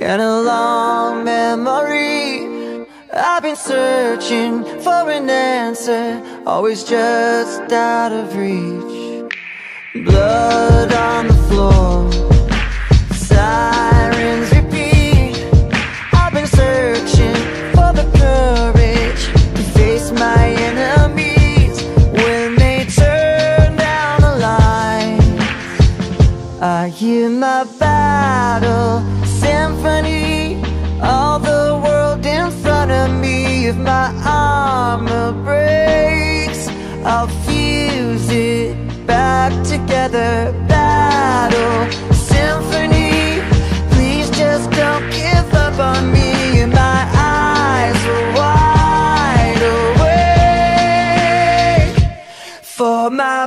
And a long memory. I've been searching for an answer Always just out of reach. Blood on the floor Sirens repeat. I've been searching for the courage To face my enemies. When they turn down the lights I hear my battle symphony, all the world in front of me. If my armor breaks, I'll fuse it back together. Battle symphony, please just don't give up on me. And my eyes are wide awake for my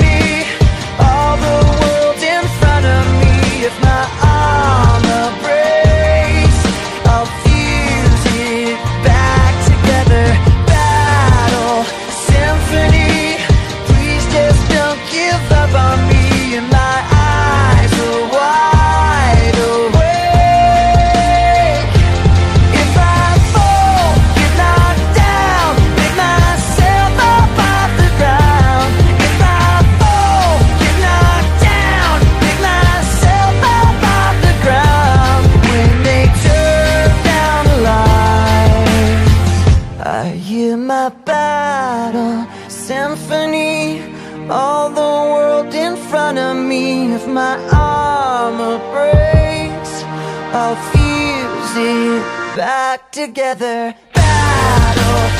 symphony. All the world in front of me. If my armor breaks, I'll fuse it back together. Battle